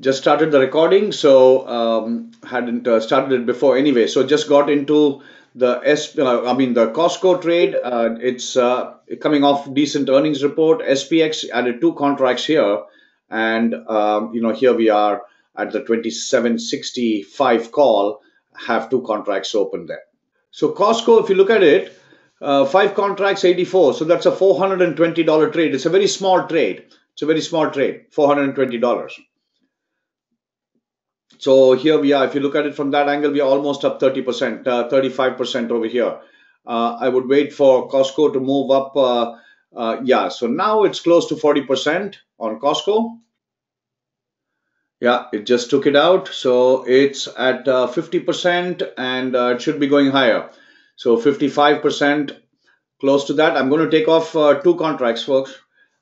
just started the recording, so um, hadn't uh, started it before anyway. So just got into the S. Uh, I mean the Costco trade. Uh, it's uh, coming off decent earnings report. SPX added two contracts here, and um, you know here we are at the 2765 call. Have two contracts open there. So Costco, if you look at it, uh, five contracts, 84. So that's a $420 trade. It's a very small trade. It's a very small trade, $420. So here we are. If you look at it from that angle, we are almost up 30%, uh, 35% over here. Uh, I would wait for Costco to move up. Uh, uh yeah, so now it's close to 40% on Costco. Yeah, it just took it out. So it's at 50% uh, and uh, it should be going higher. So 55% close to that. I'm going to take off two contracts, folks,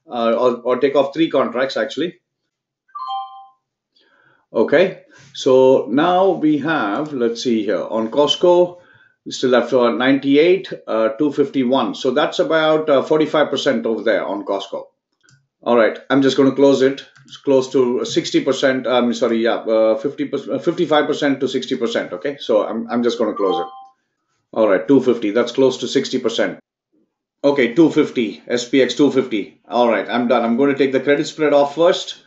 or, or take off three contracts actually. Okay, so now we have, let's see here, on Costco, we still have uh, 98, uh, 251. So that's about 45% uh, over there on Costco. All right, I'm just going to close it. It's close to 60%. I'm sorry, yeah, uh, 50 55% to 60%. Okay, so I'm, I'm just going to close it. All right, 250. That's close to 60%. Okay, 250, SPX 250. All right, I'm done. I'm going to take the credit spread off first.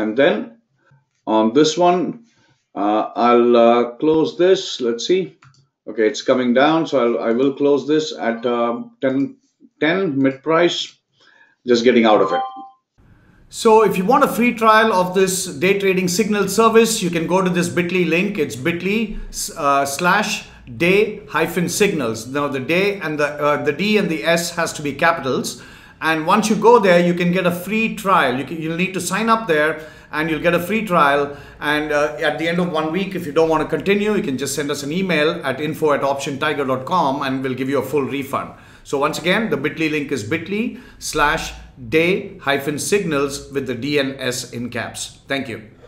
And then on this one, uh, I'll uh, close this. Let's see. Okay, it's coming down. So I'll, I will close this at uh, 10, 10 mid price, just getting out of it. So if you want a free trial of this day trading signal service, you can go to this bit.ly link. It's bit.ly uh, slash day hyphen signals. Now the day and the, uh, the D and the S has to be capitals. And once you go there, you can get a free trial. You can, you'll need to sign up there and you'll get a free trial. And uh, at the end of one week, if you don't want to continue, you can just send us an email at info at optiontiger.com and we'll give you a full refund. So once again, the bit.ly link is bit.ly slash day hyphen signals with the DNS in caps. Thank you.